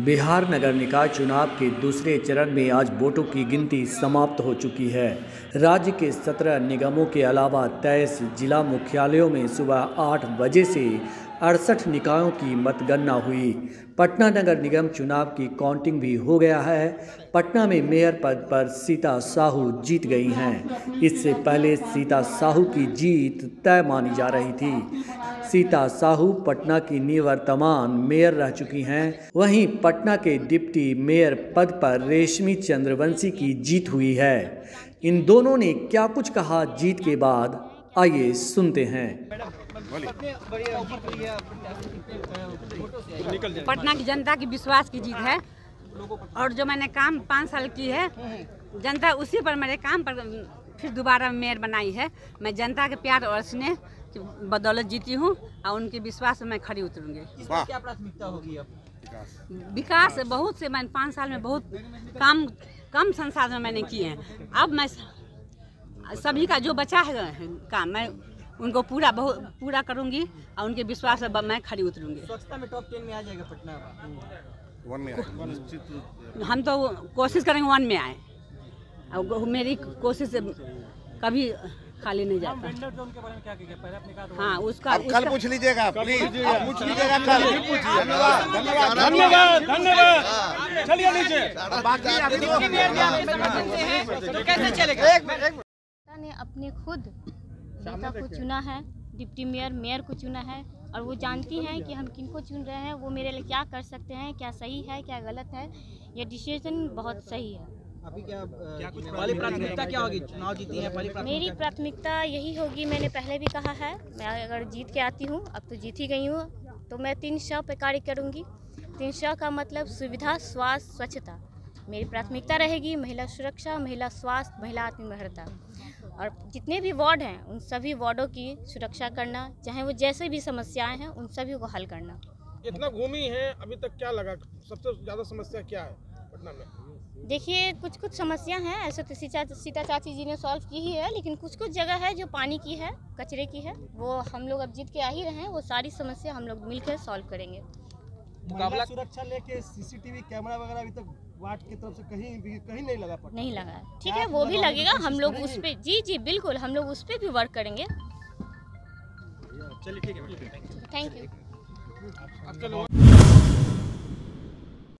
बिहार नगर निकाय चुनाव के दूसरे चरण में आज वोटों की गिनती समाप्त हो चुकी है। राज्य के सत्रह निगमों के अलावा तेईस जिला मुख्यालयों में सुबह आठ बजे से अड़सठ निकायों की मतगणना हुई। पटना नगर निगम चुनाव की काउंटिंग भी हो गया है। पटना में मेयर पद पर सीता साहू जीत गई हैं। इससे पहले सीता साहू की जीत तय मानी जा रही थी। सीता साहू पटना की निवर्तमान मेयर रह चुकी हैं। वहीं पटना के डिप्टी मेयर पद पर रेशमी चंद्रवंशी की जीत हुई है। इन दोनों ने क्या कुछ कहा जीत के बाद? आइए सुनते हैं। पटना की जनता की विश्वास की जीत है। और जो मैंने काम पाँच साल की है जनता उसी पर मेरे काम पर फिर दोबारा मेयर बनाई है। मैं जनता के प्यार और स्नेह की बदौलत जीती हूँ और उनके विश्वास में मैं खड़ी उतरूँगी। क्या प्राथमिकता होगी अब? विकास बहुत से मैंने पाँच साल में बहुत काम कम संसाधन मैंने किए हैं। अब मैं सभी का जो बचा है काम मैं उनको पूरा बहुत पूरा करूँगी और उनके विश्वास से मैं खड़ी उतरूँगी। स्वच्छता में टॉप टेन में आ जाएगा पटना? हम तो कोशिश करेंगे वन में आए। और मेरी कोशिश कभी खाली नहीं जाता। वेंडर जोन के बारे में क्या कहेंगे? पहले आपने कहा हाँ उसका, कल पूछ लीजिएगा प्लीज़ पूछ लीजिएगा। कल। धन्यवाद धन्यवाद। धन्यवाद। धन्यवाद चलिए नीचे बाकी अभी तो कैसे चलेगा? जनता ने अपने खुद नेता को चुना है डिप्टी मेयर मेयर को चुना है और वो जानती हैं कि हम किनको चुन रहे हैं वो मेरे लिए क्या कर सकते हैं क्या सही है क्या गलत है ये डिसीज़न बहुत सही है। अभी क्या क्या पहली प्राथमिकता क्या होगी? चुनाव जीती है पहली मेरी प्राथमिकता प्राथमिकता यही होगी मैंने पहले भी कहा है मैं अगर जीत के आती हूँ अब तो जीत ही गई हूँ तो मैं तीन सौ पे कार्य करूँगी। तीन सौ का मतलब सुविधा स्वास्थ्य स्वच्छता। मेरी प्राथमिकता रहेगी महिला सुरक्षा महिला स्वास्थ्य महिला आत्मनिर्भरता। और जितने भी वार्ड हैं उन सभी वार्डों की सुरक्षा करना चाहे वो जैसे भी समस्याएँ हैं उन सभी को हल करना। इतना घूमी है अभी तक क्या लगा? सबसे ज़्यादा समस्या क्या है पटना में? देखिए कुछ कुछ समस्या हैं ऐसे तो सीता सीता चाची जी ने सॉल्व की ही है लेकिन कुछ कुछ जगह है जो पानी की है कचरे की है वो हम लोग अब जीत के आ ही रहे हैं वो सारी समस्या हम लोग मिलकर सॉल्व करेंगे। मुकाबला सुरक्षा लेके सीसीटीवी कैमरा वगैरह अभी तक वार्ड की तरफ़ से कहीं भी कहीं नहीं लगा पड़ा। नहीं लगा। ठीक है वो भी लगेगा हम लोग उस पर जी जी बिल्कुल हम लोग उस पर भी वर्क करेंगे। चलिए ठीक है थैंक यू